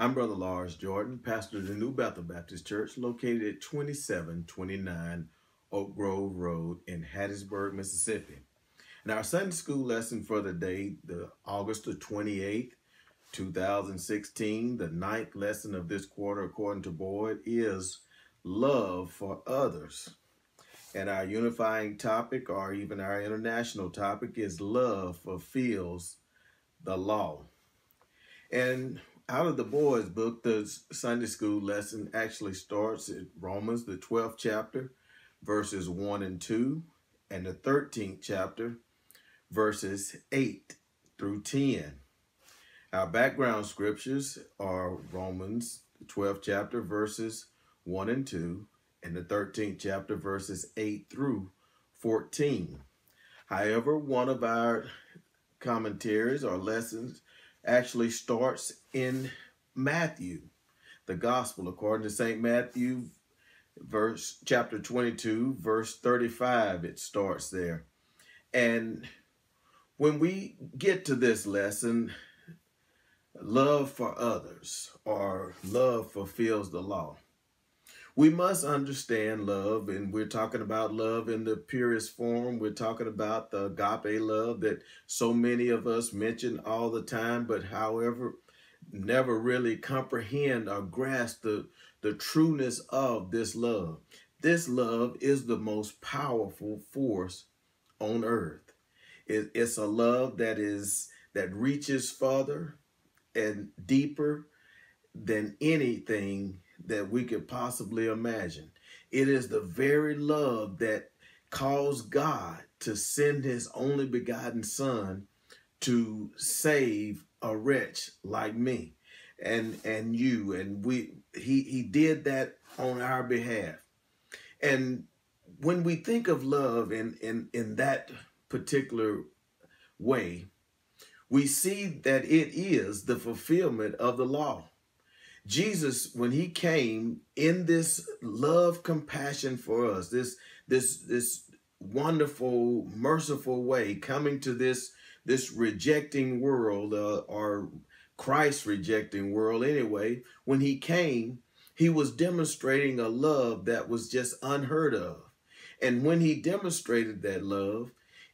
I'm Brother Lars Jordan, pastor of the New Bethel Baptist Church located at 2729 Oak Grove Road in Hattiesburg, Mississippi. And our Sunday school lesson for the day, the August the 28th, 2016, the ninth lesson of this quarter according to Boyd is love for others. And our unifying topic, or even our international topic, is love fulfills the law. And out of the Boyd's book, the Sunday school lesson actually starts at Romans, the 12th chapter, verses 1 and 2, and the 13th chapter, verses 8 through 10. Our background scriptures are Romans, the 12th chapter, verses 1 and 2, and the 13th chapter, verses 8 through 14. However, one of our commentaries or lessons actually starts in Matthew, the gospel according to St. Matthew, verse chapter 22, verse 35. It starts there. And when we get to this lesson, love for others or love fulfills the law. We must understand love, and we're talking about love in the purest form. We're talking about the agape love that so many of us mention all the time, but however, never really comprehend or grasp the, the trueness of this love. This love is the most powerful force on earth. It, it's a love that is that reaches further and deeper than anything that we could possibly imagine. It is the very love that caused God to send his only begotten son to save a wretch like me and and you. And we he he did that on our behalf. And when we think of love in in in that particular way we see that it is the fulfillment of the law Jesus, when he came in this love compassion for us, this this this wonderful, merciful way, coming to this this rejecting world, uh, or Christ rejecting world anyway, when he came, he was demonstrating a love that was just unheard of. And when he demonstrated that love,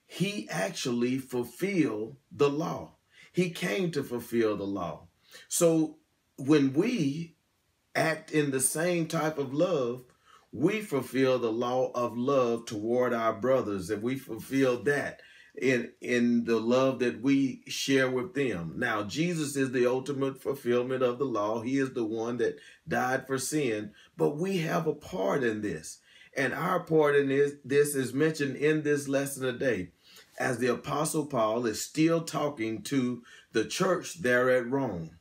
he actually fulfilled the law. He came to fulfill the law. So when we act in the same type of love, we fulfill the law of love toward our brothers, and we fulfill that in in the love that we share with them. Now, Jesus is the ultimate fulfillment of the law. He is the one that died for sin, but we have a part in this. And our part in this, this is mentioned in this lesson today as the apostle Paul is still talking to the church there at Rome.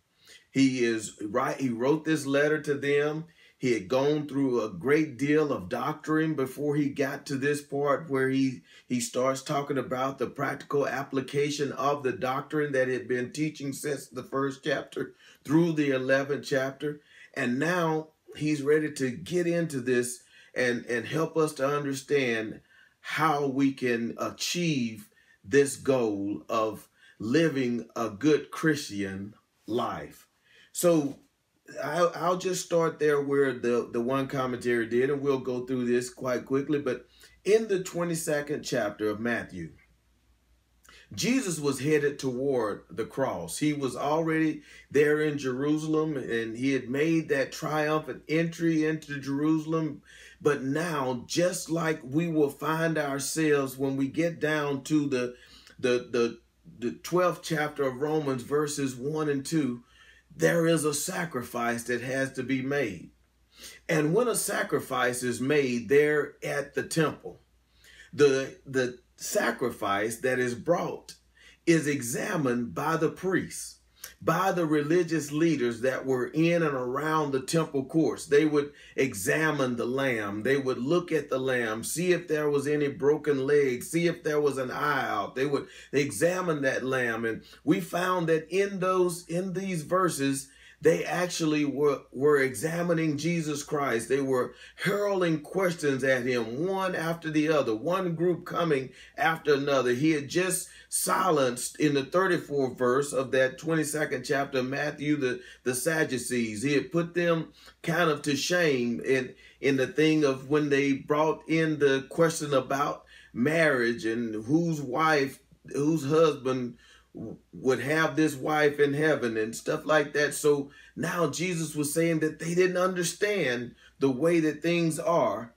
He is right. He wrote this letter to them. He had gone through a great deal of doctrine before he got to this part where he, he starts talking about the practical application of the doctrine that had been teaching since the first chapter through the 11th chapter. And now he's ready to get into this and, and help us to understand how we can achieve this goal of living a good Christian life. So I'll, I'll just start there where the, the one commentary did, and we'll go through this quite quickly. But in the 22nd chapter of Matthew, Jesus was headed toward the cross. He was already there in Jerusalem and he had made that triumphant entry into Jerusalem. But now, just like we will find ourselves when we get down to the the the the 12th chapter of Romans verses 1 and 2, there is a sacrifice that has to be made. And when a sacrifice is made there at the temple, the, the sacrifice that is brought is examined by the priests by the religious leaders that were in and around the temple courts. They would examine the lamb. They would look at the lamb, see if there was any broken legs, see if there was an eye out. They would examine that lamb. And we found that in those, in these verses, they actually were, were examining Jesus Christ. They were hurling questions at him, one after the other, one group coming after another. He had just silenced in the 34th verse of that 22nd chapter of Matthew the, the Sadducees. He had put them kind of to shame in, in the thing of when they brought in the question about marriage and whose wife, whose husband would have this wife in heaven and stuff like that. So now Jesus was saying that they didn't understand the way that things are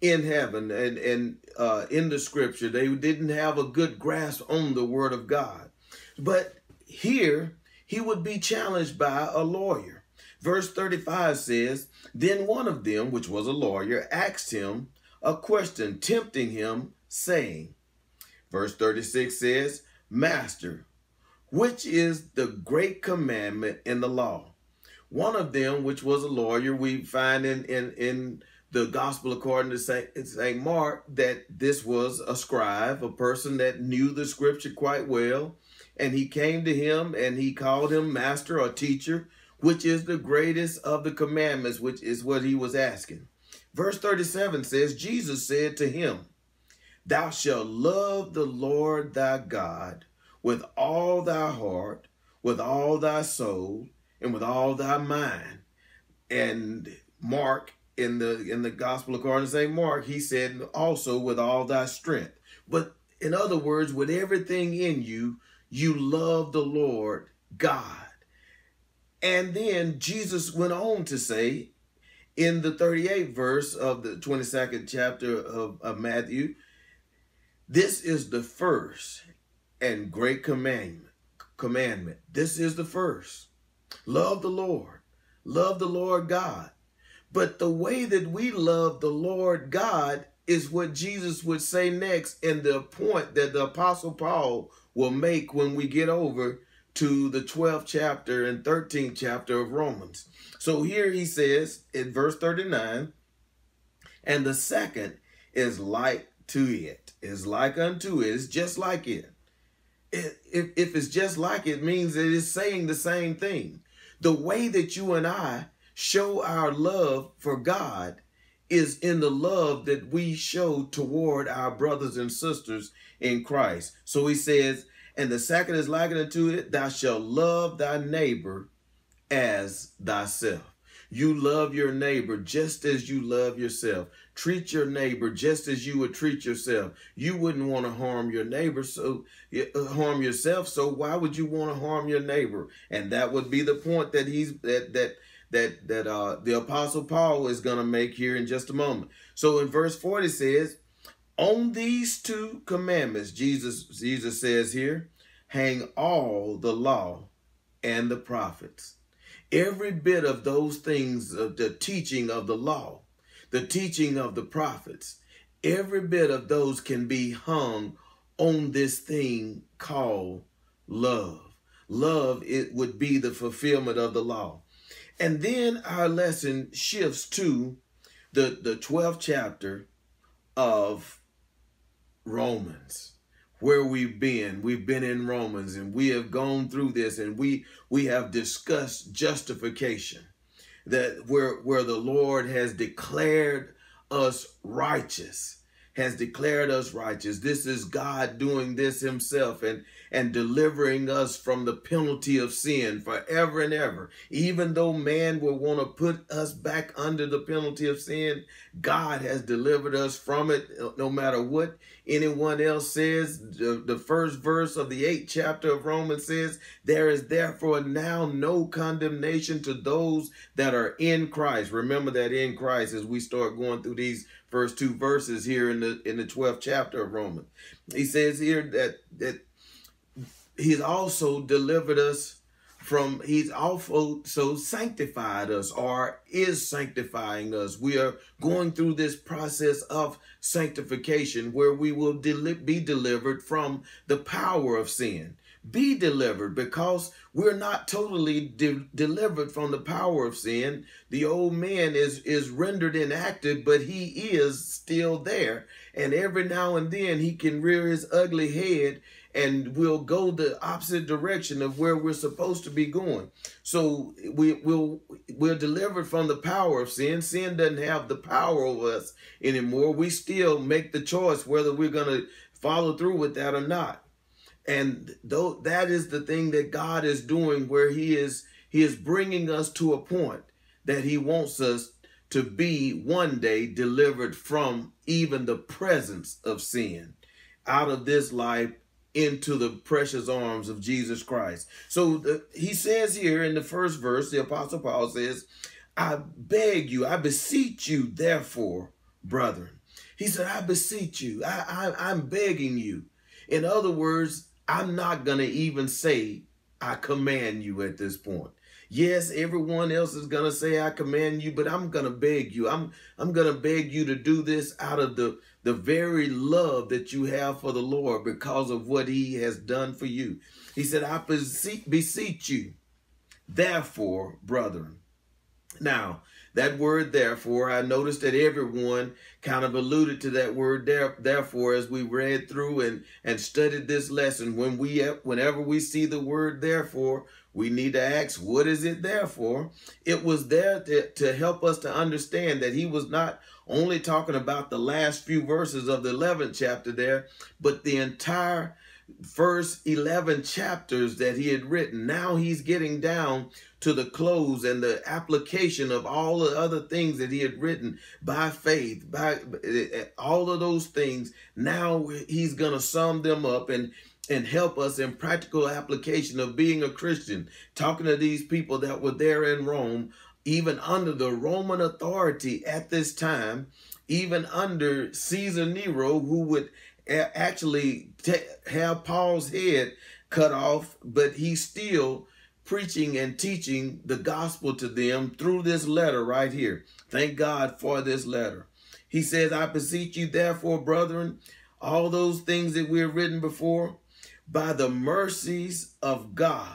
in heaven and, and uh, in the scripture. They didn't have a good grasp on the word of God. But here, he would be challenged by a lawyer. Verse 35 says, Then one of them, which was a lawyer, asked him a question, tempting him, saying, Verse 36 says, Master, which is the great commandment in the law. One of them, which was a lawyer, we find in, in, in the gospel according to Saint, Saint Mark that this was a scribe, a person that knew the scripture quite well. And he came to him and he called him master or teacher, which is the greatest of the commandments, which is what he was asking. Verse 37 says, Jesus said to him, Thou shalt love the Lord thy God with all thy heart, with all thy soul, and with all thy mind. And Mark, in the in the gospel according to St. Mark, he said also with all thy strength. But in other words, with everything in you, you love the Lord God. And then Jesus went on to say in the 38th verse of the 22nd chapter of, of Matthew, this is the first and great commandment. Commandment. This is the first. Love the Lord. Love the Lord God. But the way that we love the Lord God is what Jesus would say next and the point that the Apostle Paul will make when we get over to the 12th chapter and 13th chapter of Romans. So here he says in verse 39, and the second is like to it, is like unto it, is just like it if, if it's just like it means that it's saying the same thing. The way that you and I show our love for God is in the love that we show toward our brothers and sisters in Christ. So he says, and the second is likened unto it, thou shalt love thy neighbor as thyself. You love your neighbor just as you love yourself. Treat your neighbor just as you would treat yourself. You wouldn't want to harm your neighbor, so uh, harm yourself. So why would you want to harm your neighbor? And that would be the point that he's that that that that uh the apostle Paul is going to make here in just a moment. So in verse 40 says, "On these two commandments, Jesus Jesus says here, hang all the law and the prophets." Every bit of those things, of the teaching of the law, the teaching of the prophets, every bit of those can be hung on this thing called love. Love, it would be the fulfillment of the law. And then our lesson shifts to the, the 12th chapter of Romans where we've been. We've been in Romans and we have gone through this and we we have discussed justification that where where the Lord has declared us righteous has declared us righteous. This is God doing this himself and and delivering us from the penalty of sin forever and ever. Even though man will want to put us back under the penalty of sin God has delivered us from it no matter what anyone else says. The, the first verse of the eighth chapter of Romans says there is therefore now no condemnation to those that are in Christ. Remember that in Christ as we start going through these first two verses here in the in the 12th chapter of Romans. He says here that that he's also delivered us from he's also so sanctified us or is sanctifying us. We are going through this process of sanctification where we will be delivered from the power of sin be delivered because we're not totally de delivered from the power of sin the old man is is rendered inactive but he is still there and every now and then he can rear his ugly head and we'll go the opposite direction of where we're supposed to be going. So we will we're delivered from the power of sin. Sin doesn't have the power over us anymore. We still make the choice whether we're going to follow through with that or not. And though that is the thing that God is doing where he is he is bringing us to a point that he wants us to be one day delivered from even the presence of sin out of this life into the precious arms of Jesus Christ. So the, he says here in the first verse, the Apostle Paul says, I beg you, I beseech you, therefore, brethren. He said, I beseech you, I, I, I'm begging you. In other words, I'm not going to even say, I command you at this point. Yes, everyone else is going to say I command you, but I'm going to beg you. I'm I'm going to beg you to do this out of the the very love that you have for the Lord because of what he has done for you. He said, I beseech you, therefore, brethren. Now, that word therefore, I noticed that everyone kind of alluded to that word there, therefore as we read through and, and studied this lesson. When we uh, whenever we see the word therefore, we need to ask, what is it there for? It was there to, to help us to understand that he was not only talking about the last few verses of the 11th chapter there, but the entire first 11 chapters that he had written. Now he's getting down to the close and the application of all the other things that he had written by faith, by all of those things. Now he's going to sum them up and and help us in practical application of being a Christian. Talking to these people that were there in Rome, even under the Roman authority at this time, even under Caesar Nero, who would actually have Paul's head cut off, but he's still preaching and teaching the gospel to them through this letter right here. Thank God for this letter. He says, I beseech you, therefore, brethren, all those things that we have written before, by the mercies of God,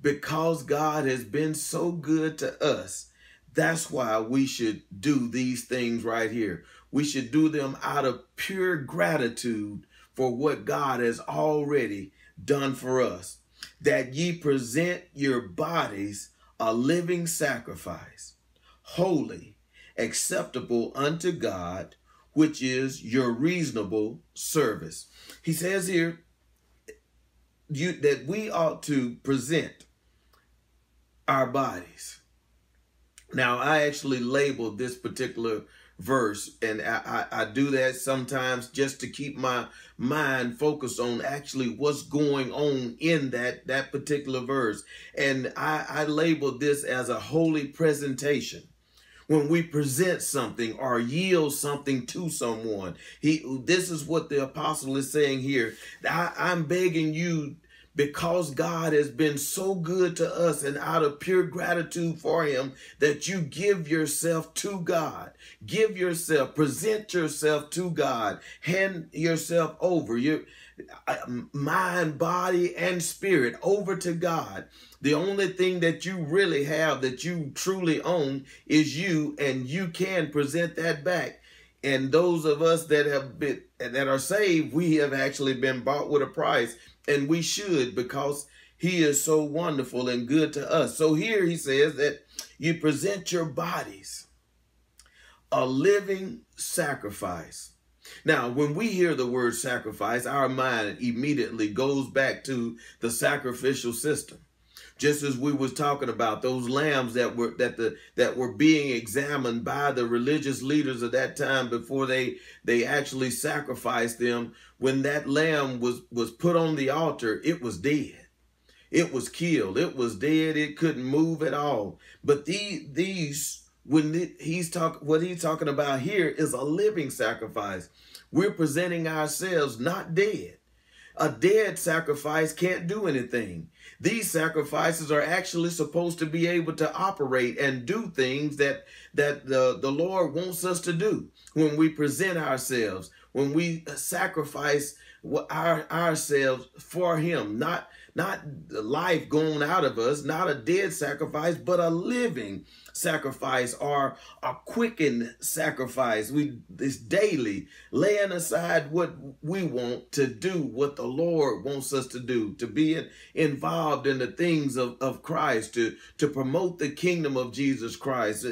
because God has been so good to us, that's why we should do these things right here. We should do them out of pure gratitude for what God has already done for us. That ye present your bodies a living sacrifice, holy, acceptable unto God, which is your reasonable service. He says here you, that we ought to present our bodies. Now, I actually labeled this particular verse and I, I, I, do that sometimes just to keep my mind focused on actually what's going on in that that particular verse. And I, I labeled this as a holy presentation. When we present something or yield something to someone he this is what the apostle is saying here. I, i'm begging you because God has been so good to us and out of pure gratitude for him that you give yourself to God. Give yourself, present yourself to God, hand yourself over, your uh, mind, body, and spirit over to God. The only thing that you really have that you truly own is you, and you can present that back. And those of us that have been that are saved, we have actually been bought with a price and we should because he is so wonderful and good to us. So here he says that you present your bodies a living sacrifice. Now, when we hear the word sacrifice, our mind immediately goes back to the sacrificial system just as we was talking about those lambs that were that the that were being examined by the religious leaders of that time before they they actually sacrificed them when that lamb was was put on the altar it was dead. It was killed. It was dead. It couldn't move at all. But these these when he's talking what he's talking about here is a living sacrifice. We're presenting ourselves not dead a dead sacrifice can't do anything. These sacrifices are actually supposed to be able to operate and do things that that the, the Lord wants us to do. When we present ourselves, when we uh, sacrifice our ourselves for him, not not life going out of us, not a dead sacrifice, but a living sacrifice or a quickened sacrifice. We this daily laying aside what we want to do what the Lord wants us to do, to be involved in the things of, of Christ, to, to promote the kingdom of Jesus Christ.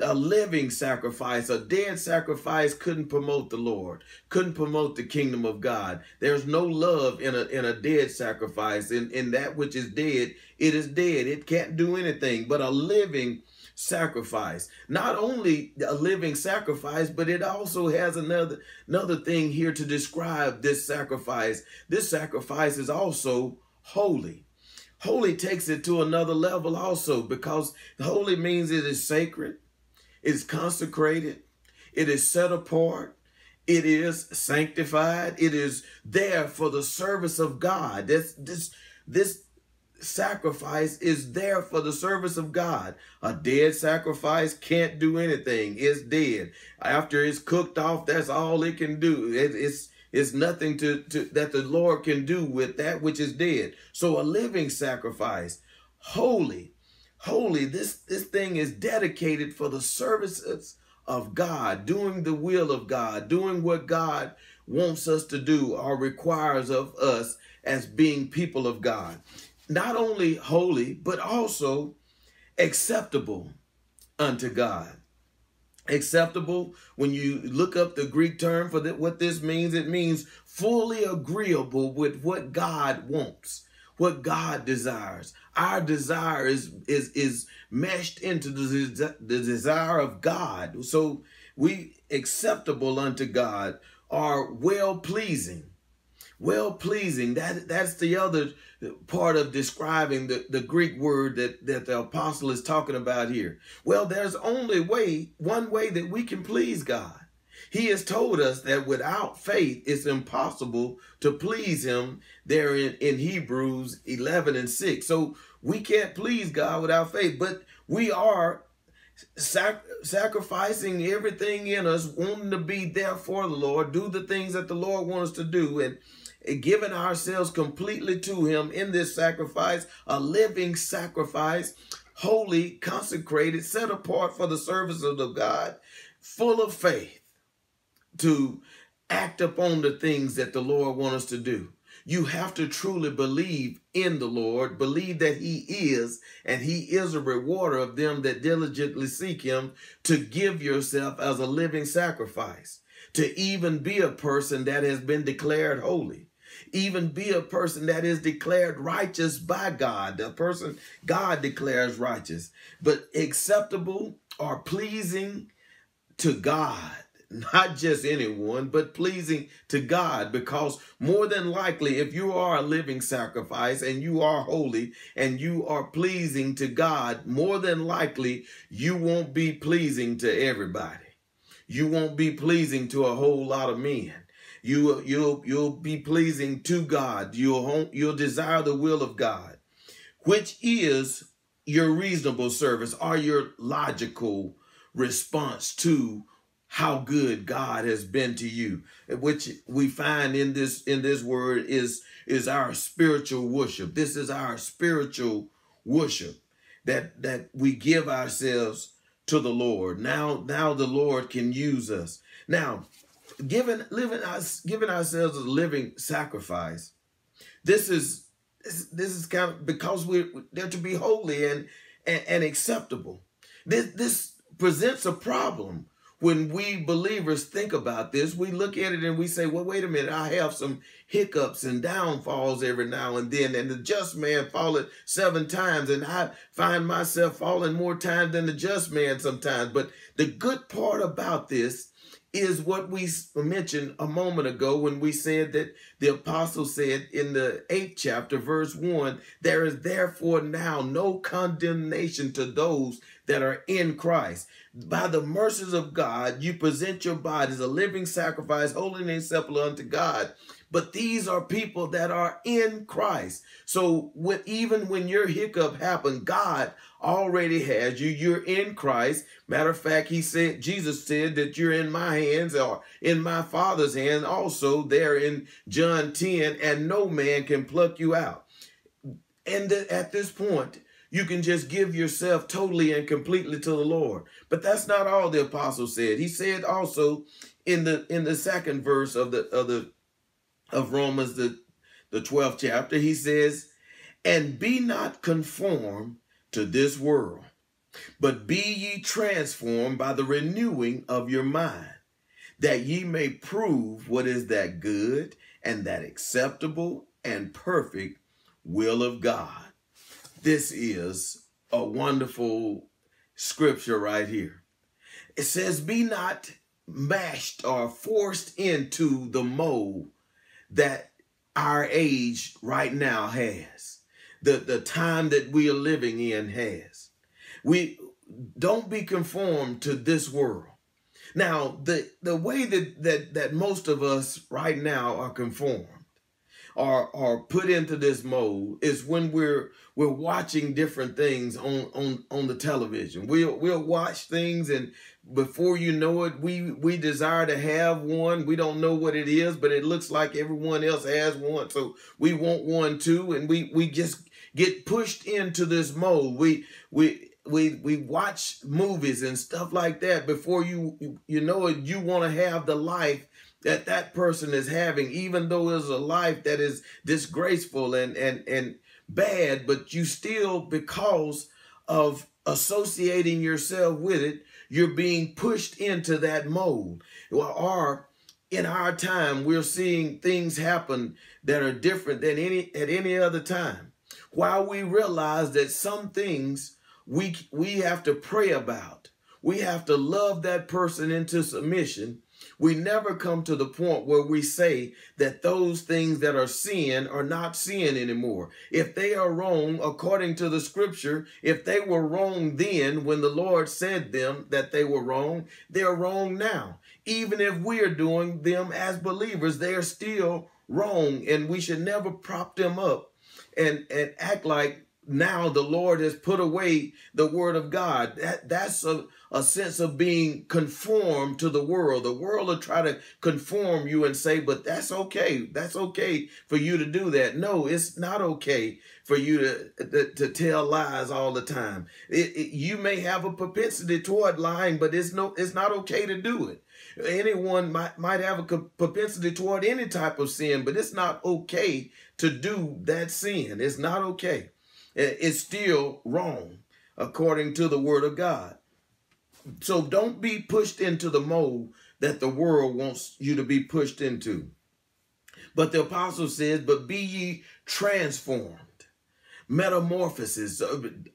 A living sacrifice, a dead sacrifice couldn't promote the Lord, couldn't promote the kingdom of God. There's no love in a in a dead sacrifice. In, in that which is dead, it is dead. It can't do anything. But a living sacrifice. Not only a living sacrifice, but it also has another another thing here to describe this sacrifice. This sacrifice is also holy. Holy takes it to another level also because holy means it is sacred, it is consecrated, it is set apart, it is sanctified, it is there for the service of God. This this this sacrifice is there for the service of God. A dead sacrifice can't do anything. It's dead. After it's cooked off, that's all it can do. It, it's it's nothing to, to that the Lord can do with that which is dead. So a living sacrifice, holy, holy. This this thing is dedicated for the services of God, doing the will of God, doing what God wants us to do or requires of us as being people of God not only holy, but also acceptable unto God. Acceptable, when you look up the Greek term for the, what this means, it means fully agreeable with what God wants, what God desires. Our desire is, is, is meshed into the, the desire of God. So we acceptable unto God are well pleasing well pleasing. That that's the other part of describing the, the Greek word that, that the apostle is talking about here. Well, there's only way, one way that we can please God. He has told us that without faith, it's impossible to please him there in, in Hebrews 11 and 6. So we can't please God without faith, but we are sac sacrificing everything in us, wanting to be there for the Lord, do the things that the Lord wants us to do. And giving ourselves completely to him in this sacrifice, a living sacrifice, holy, consecrated, set apart for the service of the God, full of faith to act upon the things that the Lord wants us to do. You have to truly believe in the Lord, believe that he is, and he is a rewarder of them that diligently seek him to give yourself as a living sacrifice, to even be a person that has been declared holy even be a person that is declared righteous by God, the person God declares righteous, but acceptable or pleasing to God. Not just anyone, but pleasing to God, because more than likely, if you are a living sacrifice and you are holy and you are pleasing to God, more than likely, you won't be pleasing to everybody. You won't be pleasing to a whole lot of men. You you'll you'll be pleasing to God. You'll you'll desire the will of God, which is your reasonable service or your logical response to how good God has been to you, which we find in this in this word is is our spiritual worship. This is our spiritual worship that that we give ourselves to the Lord. Now now the Lord can use us. Now giving living us giving ourselves a living sacrifice. This is this, this is kind of because we're there to be holy and, and and acceptable. This this presents a problem when we believers think about this, we look at it and we say, well, wait a minute, I have some hiccups and downfalls every now and then, and the just man falleth seven times, and I find myself falling more times than the just man sometimes. But the good part about this is what we mentioned a moment ago when we said that the apostle said in the eighth chapter, verse one, there is therefore now no condemnation to those that are in Christ. By the mercies of God, you present your bodies a living sacrifice, holy and acceptable unto God. But these are people that are in Christ. So when, even when your hiccup happened, God already has you. You're in Christ. Matter of fact, he said, Jesus said that you're in my hands or in my Father's hand. Also, there in John 10, and no man can pluck you out. and th- at this point, you can just give yourself totally and completely to the Lord. But that's not all the apostle said. He said also in the in the second verse of the of the of Romans the the 12th chapter, he says, "And be not conformed to this world, but be ye transformed by the renewing of your mind, that ye may prove what is that good and that acceptable and perfect will of God. This is a wonderful scripture right here. It says, Be not mashed or forced into the mold that our age right now has, the, the time that we are living in has. We don't be conformed to this world. Now, the, the way that, that, that most of us right now are conformed are are put into this mode is when we're we're watching different things on on on the television. We'll we'll watch things and before you know it, we we desire to have one. We don't know what it is, but it looks like everyone else has one, so we want one too, and we we just get pushed into this mode. We we we we watch movies and stuff like that before you you know it you want to have the life that that person is having even though it's a life that is disgraceful and and and bad but you still because of associating yourself with it you're being pushed into that mold or in our time we're seeing things happen that are different than any at any other time while we realize that some things we we have to pray about. We have to love that person into submission. We never come to the point where we say that those things that are sin are not sin anymore. If they are wrong according to the scripture, if they were wrong then when the Lord said them that they were wrong, they're wrong now. Even if we are doing them as believers, they are still wrong and we should never prop them up and, and act like now the Lord has put away the word of God. That that's a, a sense of being conformed to the world. The world will try to conform you and say, but that's okay. That's okay for you to do that. No, it's not okay for you to, to, to tell lies all the time. It, it, you may have a propensity toward lying, but it's no, it's not okay to do it. Anyone might, might have a propensity toward any type of sin, but it's not okay to do that sin. It's not okay is still wrong according to the word of God. So don't be pushed into the mold that the world wants you to be pushed into. But the apostle says, but be ye transformed. Metamorphosis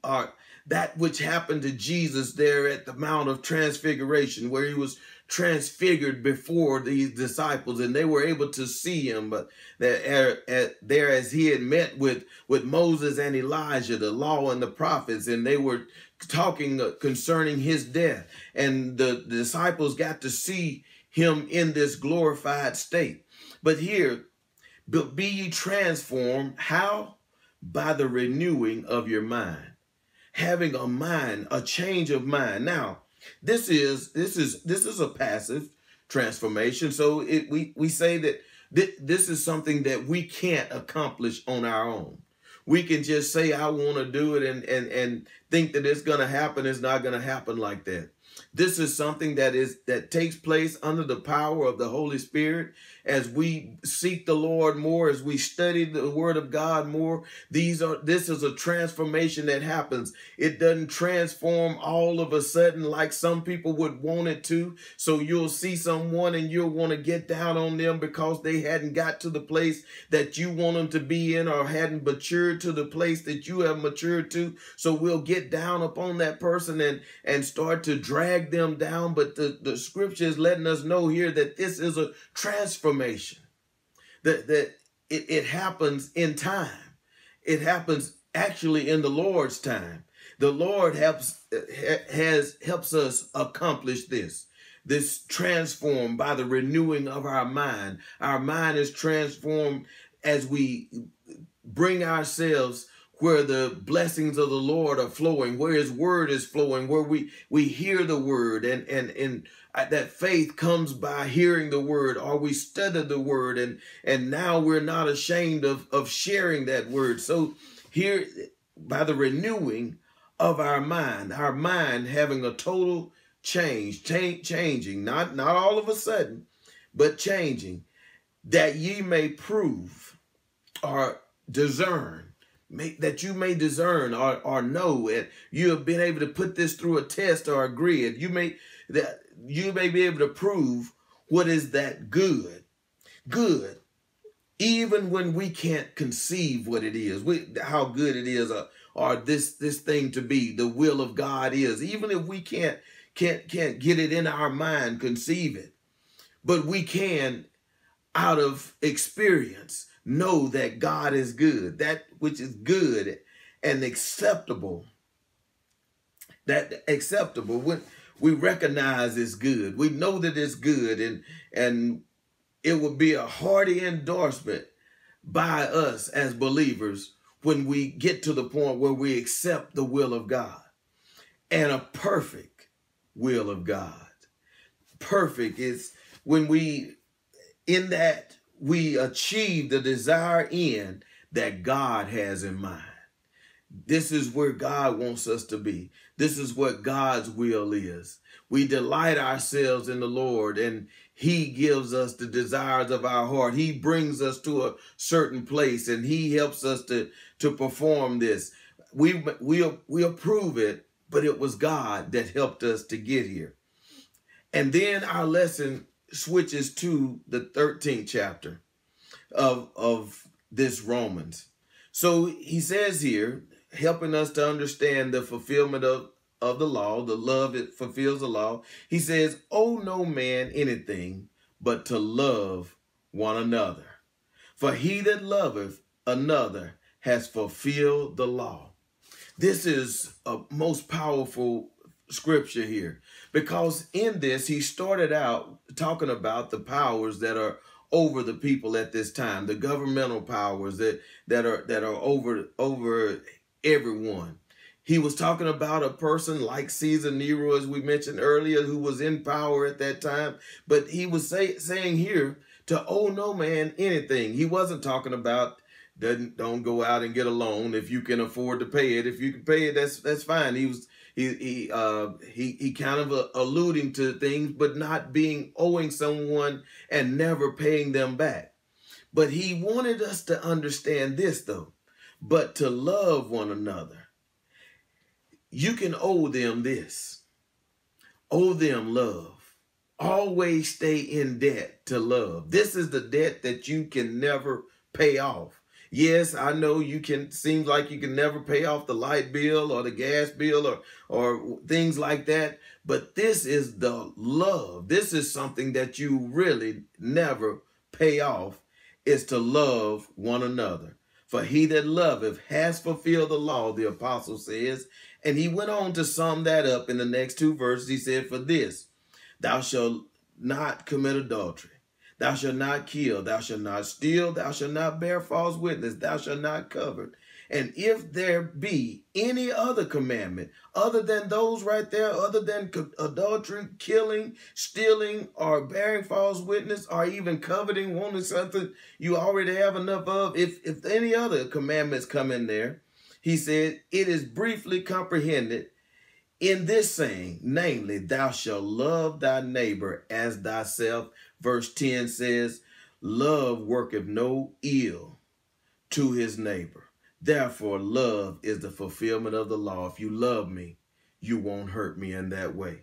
are that which happened to Jesus there at the Mount of Transfiguration, where he was transfigured before these disciples and they were able to see him but there, there as he had met with with Moses and Elijah the law and the prophets and they were talking uh, concerning his death. And the, the disciples got to see him in this glorified state. But here be ye transformed. How? By the renewing of your mind. Having a mind a change of mind. Now this is this is this is a passive transformation. So it we we say that th- this is something that we can't accomplish on our own. We can just say I want to do it and and and think that it's going to happen. It's not going to happen like that. This is something that is that takes place under the power of the Holy Spirit as we seek the Lord more, as we study the word of God more. These are this is a transformation that happens. It doesn't transform all of a sudden like some people would want it to. So you'll see someone and you'll want to get down on them because they hadn't got to the place that you want them to be in or hadn't matured to the place that you have matured to. So we'll get down upon that person and and start to drag them down, but the, the scripture is letting us know here that this is a transformation. That, that it, it happens in time. It happens actually in the Lord's time. The Lord helps has helps us accomplish this. This transformed by the renewing of our mind. Our mind is transformed as we bring ourselves where the blessings of the Lord are flowing, where his word is flowing, where we, we hear the word and, and, and that faith comes by hearing the word or we study the word and, and now we're not ashamed of, of sharing that word. So Here, by the renewing of our mind, our mind having a total change, change changing, not, not all of a sudden, but changing, that ye may prove or discern Make, that you may discern or, or know and you have been able to put this through a test or a grid. You may that you may be able to prove what is that good. Good even when we can't conceive what it is we, how good it is or, or this this thing to be the will of god is. Even if we can't can't can't get it in our mind conceive it but we can out of experience know that God is good, that which is good and acceptable. That acceptable when we recognize it's good. We know that it's good and and it would be a hearty endorsement by us as believers when we get to the point where we accept the will of God and a perfect will of God. Perfect is when we in that we achieve the desired end that God has in mind. This is where God wants us to be. This is what God's will is. We delight ourselves in the Lord and he gives us the desires of our heart. He brings us to a certain place and he helps us to, to perform this. We, we, we approve it, but it was God that helped us to get here. And then our lesson switches to the 13th chapter of, of this Romans. So he says here, helping us to understand the fulfillment of, of the law, the love it fulfills the law. He says, owe no man anything but to love one another. For he that loveth another has fulfilled the law. This is a most powerful scripture here. Because in this he started out talking about the powers that are over the people at this time the governmental powers that that are that are over over everyone. He was talking about a person like Caesar Nero as we mentioned earlier who was in power at that time. But he was say, saying here to owe no man anything. He wasn't talking about doesn't don't go out and get a loan. If you can afford to pay it if you can pay it that's that's fine. He was he he uh, he he kind of uh, alluding to things, but not being owing someone and never paying them back. But he wanted us to understand this though, but to love one another. You can owe them this. Owe them love. Always stay in debt to love. This is the debt that you can never pay off. Yes, I know you can seems like you can never pay off the light bill or the gas bill or or things like that, but this is the love. This is something that you really never pay off is to love one another. For he that loveth has fulfilled the law, the apostle says. And he went on to sum that up in the next two verses. He said, For this, thou shalt not commit adultery. Thou shalt not kill. Thou shalt not steal. Thou shalt not bear false witness. Thou shalt not covet. And if there be any other commandment other than those right there, other than adultery, killing, stealing, or bearing false witness, or even coveting, wanting something you already have enough of, if, if any other commandments come in there, he said, it is briefly comprehended in this saying, namely, thou shalt love thy neighbor as thyself. Verse 10 says, Love worketh no ill to his neighbor. Therefore, love is the fulfillment of the law. If you love me, you won't hurt me in that way.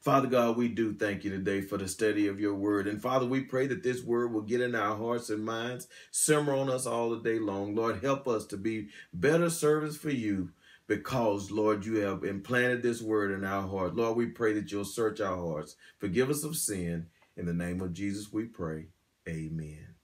Father God, we do thank you today for the study of your word. And Father, we pray that this word will get in our hearts and minds, simmer on us all the day long. Lord, help us to be better servants for you because, Lord, you have implanted this word in our heart. Lord, we pray that you'll search our hearts. Forgive us of sin in the name of Jesus, we pray. Amen.